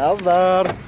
Alvar.